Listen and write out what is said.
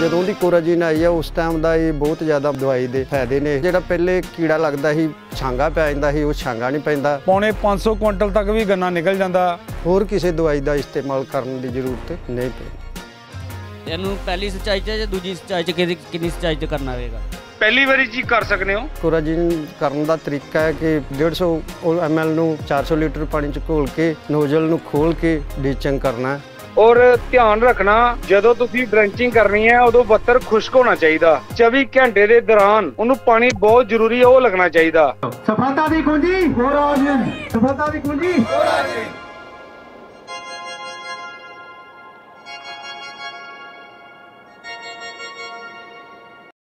ਜਦੋਂ ਦੀ ਕੋਰਾਜੀਨ ਆਈ ਆ ਉਸ ਟਾਈਮ ਦਾ ਇਹ ਬਹੁਤ ਜ਼ਿਆਦਾ ਦਵਾਈ ਦੇ ਫਾਇਦੇ ਨੇ। ਜਿਹੜਾ ਪਹਿਲੇ ਕੀੜਾ ਲੱਗਦਾ ਸੀ ਛਾਂਗਾ ਪੈ ਜਾਂਦਾ ਸੀ ਉਹ ਛਾਂਗਾ ਨਹੀਂ ਪੈਂਦਾ। ਪੌਣੇ 500 ਕੁਇੰਟਲ ਤੱਕ ਵੀ ਗੰਨਾ ਨਿਕਲ ਜਾਂਦਾ। ਹੋਰ ਕਿਸੇ ਦਵਾਈ ਦਾ ਇਸਤੇਮਾਲ ਕਰਨ ਦੀ ਜ਼ਰੂਰਤ ਨਹੀਂ ਪੈਂਦੀ ਇਹਨੂੰ ਪਹਿਲੀ ਸਿੰਚਾਈ 'ਚ ਜਾਂ ਦੂਜੀ ਸਿੰਚਾਈ 'ਚ ਕਿੰਨੀ ਸਿੰਚਾਈ 'ਚ ਕਰਨਾ ਹੋਵੇਗਾ ਪਹਿਲੀ ਵਾਰੀ ਜੀ ਕਰ ਸਕਦੇ ਹੋ? ਕੋਰਾਜੀਨ ਕਰਨ ਦਾ ਤਰੀਕਾ ਹੈ ਕਿ 150 ml ਨੂੰ 400 ਲੀਟਰ ਪਾਣੀ ਚ ਘੋਲ ਕੇ ਨੋਜ਼ਲ ਨੂੰ ਖੋਲ ਕੇ ਡੀਚਿੰਗ ਕਰਨਾ ਹੈ। ਔਰ ਧਿਆਨ ਰੱਖਣਾ, ਜਦੋਂ ਤੁਸੀਂ ਡਰੈਂਚਿੰਗ ਕਰਨੀ ਹੈ, ਉਦੋਂ ਬੱਤਰ ਖੁਸ਼ਕ ਹੋਣਾ ਚਾਹੀਦਾ। 24 ਘੰਟੇ ਦੇ ਦੌਰਾਨ ਉਹਨੂੰ ਪਾਣੀ ਬਹੁਤ ਜ਼ਰੂਰੀ ਹੈ, ਉਹ ਲੱਗਣਾ ਚਾਹੀਦਾ। ਸਫਲਤਾ ਦੀ ਕੁੰਜੀ ਹੋਰਾਜਨ ਸਫਲਤਾ ਦੀ ਕੁੰਜੀ ਹੋਰਾਜਨ